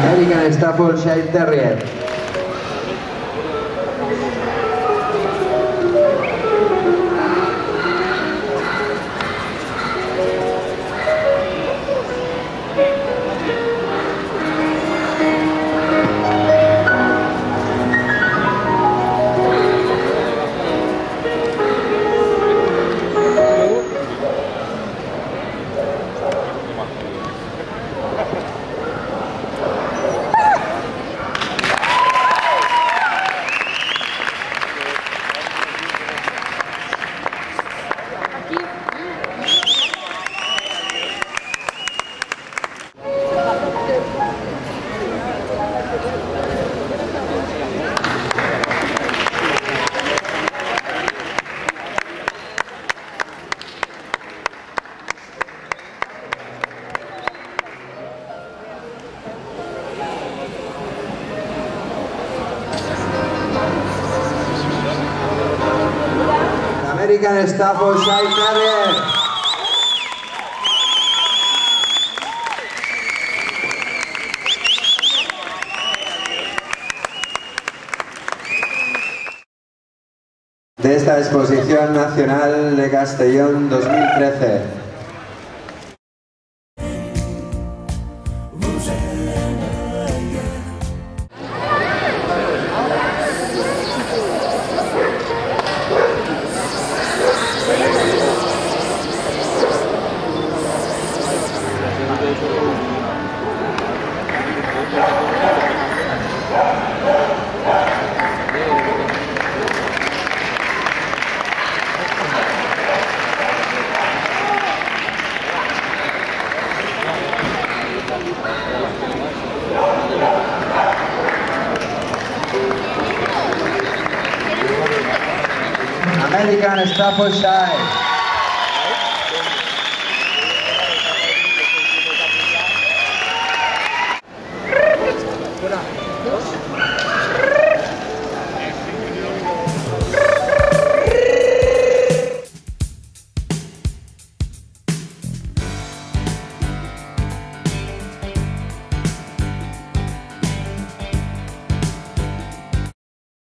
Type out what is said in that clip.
American Staffordshire Terrier. American Terrier. De esta exposición nacional de Castellón 2013. American Staffordshire. Fuera.